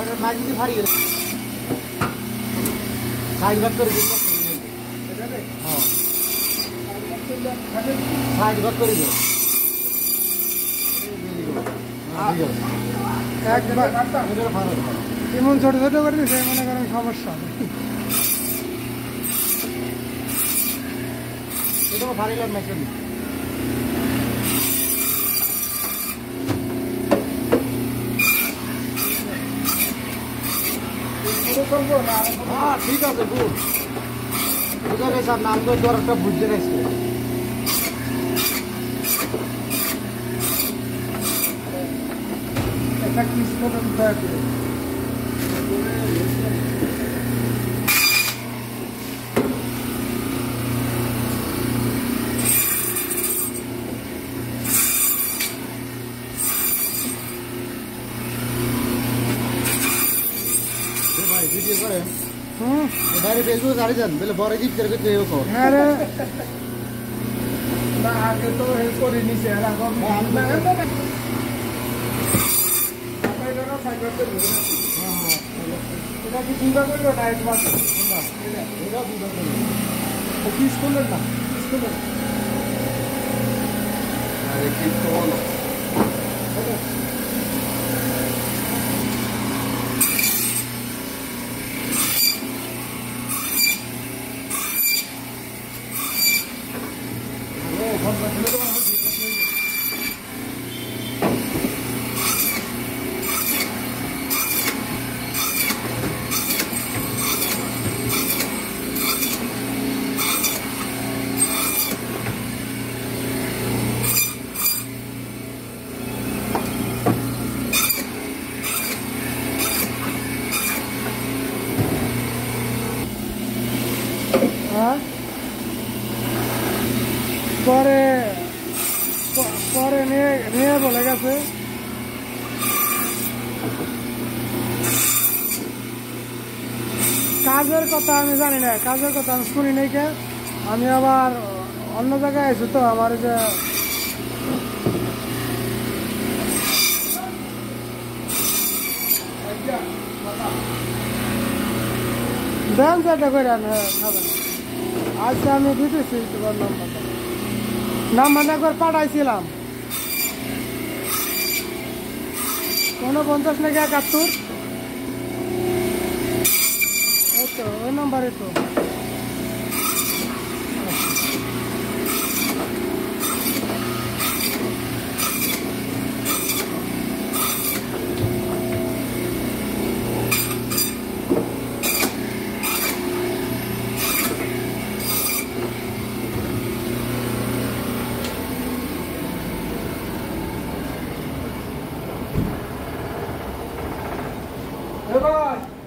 মাঝে ফাড়ি গেল সাইড ভাগ করে দিন হ্যাঁ। সাইড ভাগ করে দিন একবার এমন ছোট ছোট করে দিছে মনে করেন সমস্যা। এটাও ফাড়িলাম মেশিন হ্যাঁ ঠিক আছে গুড বুঝা গেছে আর নাম তো তোর একটা বুঝতে গেছে একটা কিস করে ভিডিও করে। হুম। বাইরে ফেসবুক ছাড়ি যান বলে বড় জিপ করে করতে হবে কর হ্যাঁ রে। না আগে তো হেল্প করে নিছে আর এখন না না না এটা কি দুইবার করল না একবার এটা বুঝা করে কিস করলেন না? কিস করলেন। আরে কি করল হ্যাঁ পরে পরে নিয়ে বলে গেছে। কাজের কথা আমি জানি না, কাজের কথা আমি শুনি নাই কে। আমি আবার অন্য জায়গায় আছি তো, আমার যে দেন যেটা খাবেন আচ্ছা আমি দিতেছি তোমার নাম্বারটা নাম্বারটা একবার পাঠাইছিলাম। পঞ্চাশ নাকি একাত্তর? এই তো, ওই নাম্বারে তো। 拜拜。